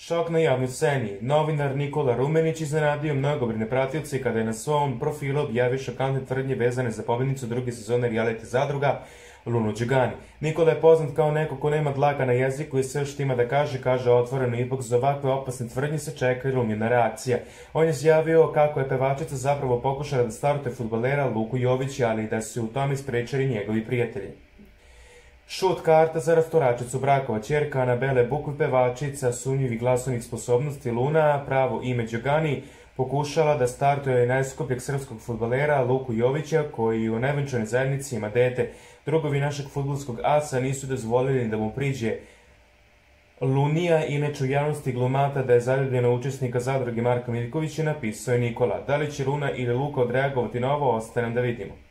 Šok na javnoj sceni. Novinar Nikola Rumenić iznenadio mnogobrine pratilci kada je na svom profilu objavio šokantne tvrdnje vezane za pobednicu druge sezone reality zadruga Lunu Đugani. Nikola je poznat kao neko ko nema dlaka na jeziku i sve što ima da kaže, kaže otvoreno i zbog za ovakve opasne tvrdnje se čeka i lumljena reakcija. On je izjavio kako je pevačica zapravo pokušala da startuje futbolera Luku Jovića, ali da su u tome sprečali njegovi prijatelji. Šut karta za rastoračicu Brakova, čerka Anabele Bukvi, pevačica sumnjivi glasovnih sposobnosti Luna, pravo ime Đogani, pokušala da startuje najskupljeg srpskog futbolera Luku Jovića, koji u nevenčanoj zajednici ima dete. Drugovi našeg futbolskog asa nisu dozvolili da mu priđe Lunija, inače u javnosti glumata da je zaljubljena učesnika zadruge Marka Miljkovića, napisao je Nikola. Da li će Luna ili Luka odreagovati na ovo, ostanem da vidimo.